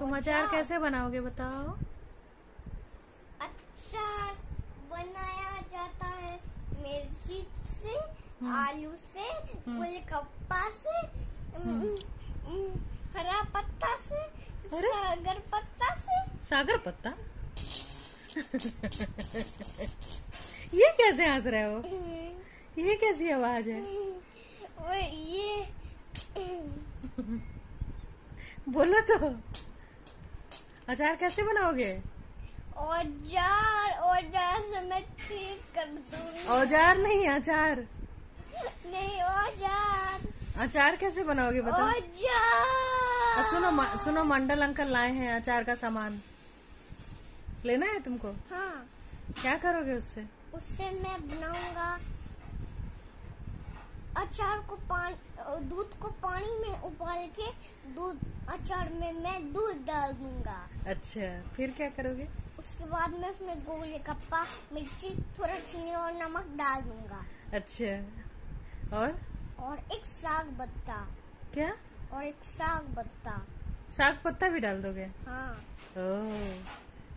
तुम अचार कैसे बनाओगे बताओ। अचार बनाया जाता है मिर्ची से आलू से गोलगप्पा से अम, हरा पत्ता से सागर पत्ता से। सागर पत्ता? ये कैसे हंस रहे हो? ये कैसी आवाज़ है? और ये बोलो तो। अचार कैसे बनाओगे? औज़ार औज़ार से मैं ठीक कर दूँगी। औज़ार नहीं अचार। नहीं औज़ार। अचार कैसे बनाओगे बताओ औज़ार। सुनो सुनो मंडल अंकल लाए हैं अचार का सामान। लेना है तुमको? हाँ। क्या करोगे उससे? उससे मैं बनाऊँगा अचार को पानी दूध को पानी में उबाल के दूध अचार में मैं दूध डाल दूँगा अच्छा फिर क्या करोगे? उसके बाद मैं उसमें गोलगप्पा मिर्ची थोड़ा चीनी और नमक डाल दूँगा। अच्छा और? और एक साग बत्ता। क्या? और एक साग बत्ता। साग पत्ता भी डाल दोगे? हाँ। ओह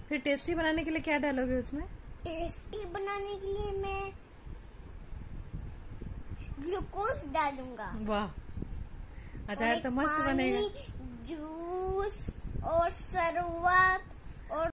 फिर टेस्टी बनाने के लिए क्या डालोगे उसमें? टेस्टी बनाने के लिए मैं ग्लूकोज डालूँगा। वाह अचार तो मस्त बनेगा। जूस और शरबत